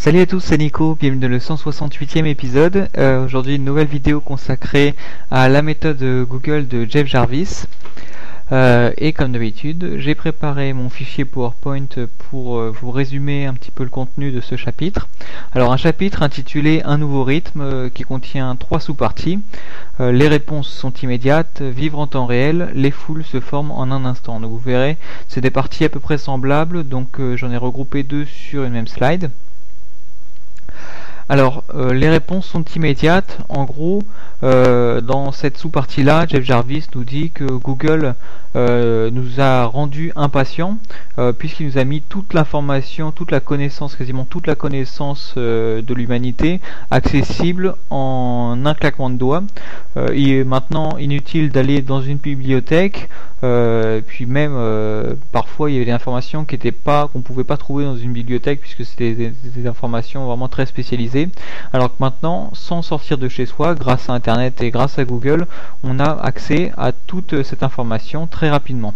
Salut à tous, c'est Nico, bienvenue dans le 168e épisode. Euh, aujourd'hui une nouvelle vidéo consacrée à la méthode Google de Jeff Jarvis. Euh, et comme d'habitude, j'ai préparé mon fichier PowerPoint pour euh, vous résumer un petit peu le contenu de ce chapitre. Alors un chapitre intitulé Un nouveau rythme qui contient trois sous-parties. les réponses sont immédiates, vivre en temps réel, les foules se forment en un instant. Donc vous verrez, c'est des parties à peu près semblables, donc j'en ai regroupé deux sur une même slide. Alors, euh, les réponses sont immédiates. En gros, euh, dans cette sous-partie-là, Jeff Jarvis nous dit que Google euh, nous a rendu impatients puisqu'il nous a mis toute l'information, toute la connaissance, quasiment toute la connaissance de l'humanité accessible en un claquement de doigts. il est maintenant inutile d'aller dans une bibliothèque, puis même parfois il y avait des informations qui n'étaient pas, qu'on pouvait pas trouver dans une bibliothèque puisque c'était des informations vraiment très spécialisées alors que maintenant, sans sortir de chez soi, grâce à Internet et grâce à Google, on a accès à toute cette information très rapidement.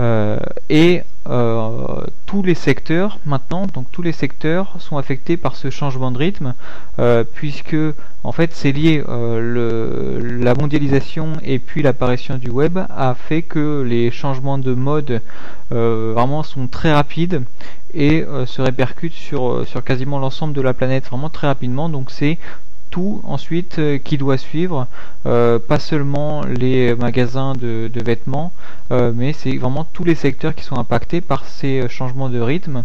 Euh, et euh, tous les secteurs maintenant, donc tous les secteurs sont affectés par ce changement de rythme, euh, puisque en fait c'est lié le, la mondialisation et puis l'apparition du web a fait que les changements de mode vraiment sont très rapides et se répercutent sur, sur quasiment l'ensemble de la planète vraiment très rapidement. Donc c'est tout ensuite euh, qui doit suivre, euh, pas seulement les magasins de, vêtements, euh, mais c'est vraiment tous les secteurs qui sont impactés par ces changements de rythme.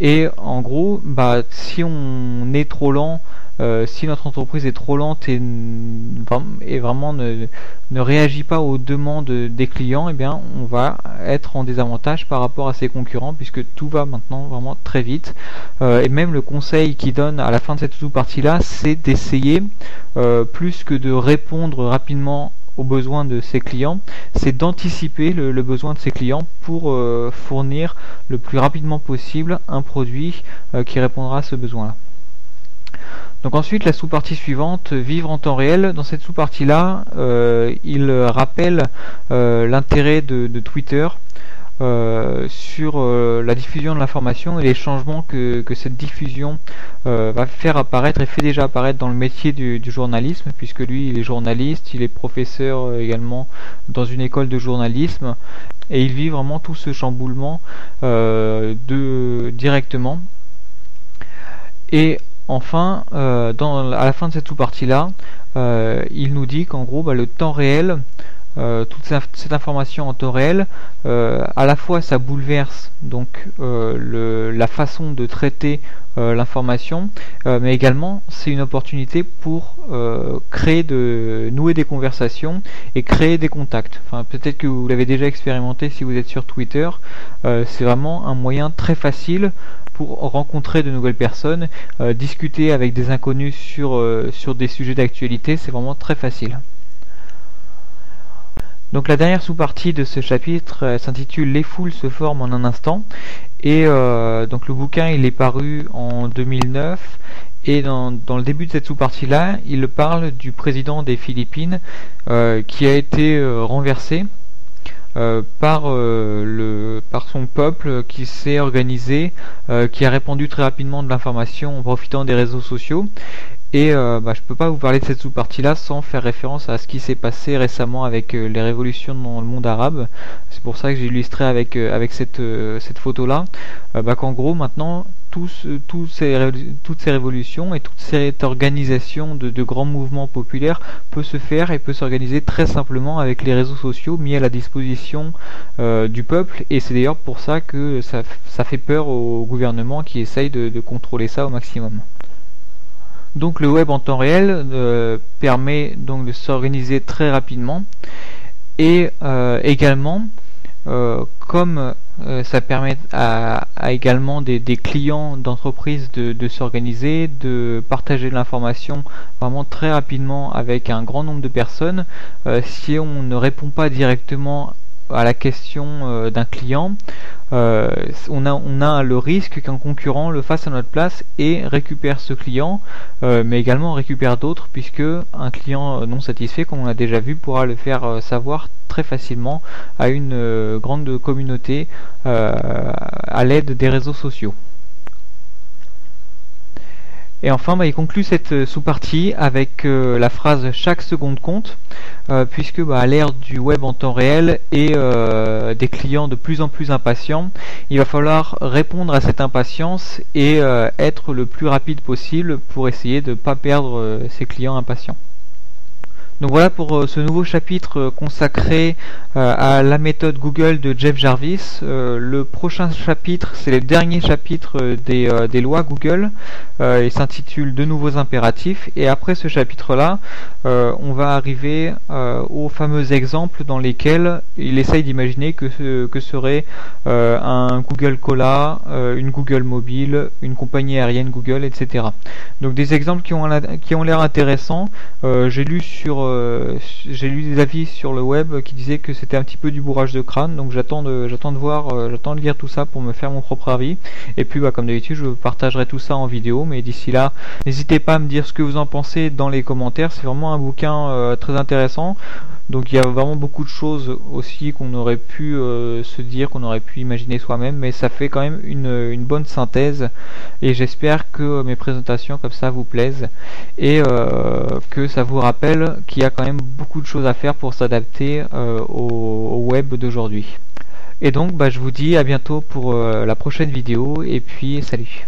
Et en gros, bah, si on est trop lent, euh, si notre entreprise est trop lente et, vraiment ne, réagit pas aux demandes des clients, eh bien on va être en désavantage par rapport à ses concurrents puisque tout va maintenant vraiment très vite. Euh, et même le conseil qui donne à la fin de cette sous-partie là, c'est d'essayer euh, plus que de répondre rapidement aux besoins de ses clients, c'est d'anticiper le, besoin de ses clients pour fournir le plus rapidement possible un produit qui répondra à ce besoin-là. Donc ensuite la sous-partie suivante, vivre en temps réel. Dans cette sous-partie-là, euh, il rappelle euh, l'intérêt de, Twitter euh, sur la diffusion de l'information et les changements que, cette diffusion va faire apparaître et fait déjà apparaître dans le métier du, journalisme, puisque lui il est journaliste, il est professeur également dans une école de journalisme et il vit vraiment tout ce chamboulement de directement. Et Enfin, euh, à la fin de cette sous-partie-là, euh, il nous dit qu'en gros, bah, le temps réel, euh, toute cette information en temps réel, à la fois ça bouleverse donc la façon de traiter l'information, mais également c'est une opportunité pour créer de nouer des conversations et créer des contacts. Enfin, peut-être que vous l'avez déjà expérimenté si vous êtes sur Twitter. c'est vraiment un moyen très facile pour rencontrer de nouvelles personnes, euh, discuter avec des inconnus euh, sur des sujets d'actualité, c'est vraiment très facile. Donc la dernière sous-partie de ce chapitre s'intitule Les foules se forment en un instant et euh, donc le bouquin il est paru en 2009 et dans, le début de cette sous-partie là il parle du président des Philippines qui a été renversé euh, par, euh, le, par son peuple qui s'est organisé, euh, qui a répandu très rapidement de l'information en profitant des réseaux sociaux. Et bah, je peux pas vous parler de cette sous-partie là sans faire référence à ce qui s'est passé récemment avec les révolutions dans le monde arabe. C'est pour ça que j'ai illustré avec, avec cette, cette photo là. bah, qu'en gros maintenant toutes ces révolutions et toute cette organisation de, grands mouvements populaires peut se faire et peut s'organiser très simplement avec les réseaux sociaux mis à la disposition euh, du peuple et c'est d'ailleurs pour ça que ça, fait peur au gouvernement qui essaye de, contrôler ça au maximum. Donc le web en temps réel euh, permet donc de s'organiser très rapidement et euh, également comme euh, ça permet à, également des, clients d'entreprise de, s'organiser, de partager de l'information vraiment très rapidement avec un grand nombre de personnes. Si on ne répond pas directement à la question d'un client, euh, on, a, le risque qu'un concurrent le fasse à notre place et récupère ce client, euh, mais également récupère d'autres, puisque un client non satisfait, comme on l'a déjà vu, pourra le faire savoir très facilement à une grande communauté à l'aide des réseaux sociaux. Et enfin, bah, il conclut cette euh, sous-partie avec euh, la phrase chaque seconde compte, euh, puisque bah, à l'ère du web en temps réel et des clients de plus en plus impatients, il va falloir répondre à cette impatience et être le plus rapide possible pour essayer de ne pas perdre ses clients impatients. Donc voilà pour euh, ce nouveau chapitre euh, consacré euh, à la méthode Google de Jeff Jarvis. le prochain chapitre, c'est le dernier chapitre des, lois Google. il s'intitule De nouveaux impératifs. Et après ce chapitre-là, on va arriver aux fameux exemples dans lesquels il essaye d'imaginer que, que serait un Google Cola, une Google Mobile, une compagnie aérienne Google, etc. Donc des exemples qui ont, qui ont l'air intéressants. J'ai lu sur euh, j'ai lu des avis sur le web qui disaient que c'était un petit peu du bourrage de crâne, donc j'attends de, j'attends de voir, euh, j'attends de lire tout ça pour me faire mon propre avis. Et puis, bah, comme d'habitude, je partagerai tout ça en vidéo, mais d'ici là, n'hésitez pas à me dire ce que vous en pensez dans les commentaires. C'est vraiment un bouquin euh, très intéressant. Donc il y a vraiment beaucoup de choses aussi qu'on aurait pu euh, se dire, qu'on aurait pu imaginer soi-même, mais ça fait quand même une, bonne synthèse et j'espère que mes présentations comme ça vous plaisent et euh, que ça vous rappelle qu'il y a quand même beaucoup de choses à faire pour s'adapter euh, au, web d'aujourd'hui. Et donc bah, je vous dis à bientôt pour la prochaine vidéo et puis salut